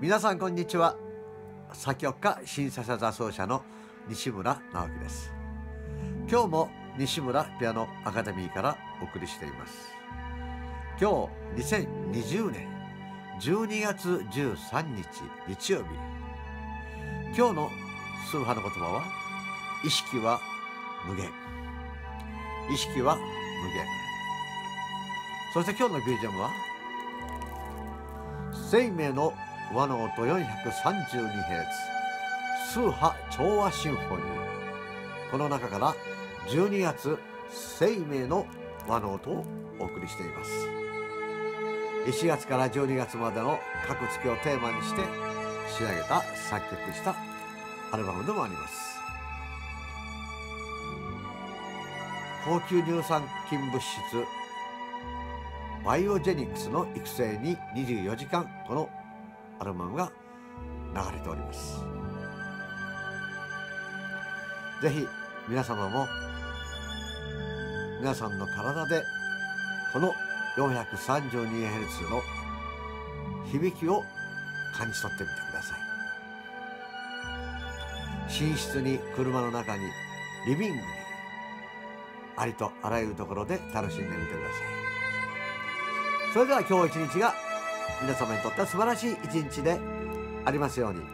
皆さんこんにちは。作曲家シンセサザ奏者の西村直樹です。今日も西村ピアノアカデミーからお送りしています。今日2020年12月13日日曜日。今日のスーハの言葉は意識は無限。意識は無限。そして今日の BGM は生命の和の音 432Hz スーハ調和シンフォニー。この中から12月生命の和の音をお送りしています。1月から12月までの各月をテーマにして仕上げた作曲したアルバムでもあります。高級乳酸菌物質バイオジェニックスの育成に24時間このアルバムが流れております。ぜひ皆様も皆さんの体でこの 432Hz の響きを感じ取ってみてください。寝室に車の中にリビングにありとあらゆるところで楽しんでみてください。それでは今日一日が皆様にとっては素晴らしい一日でありますように。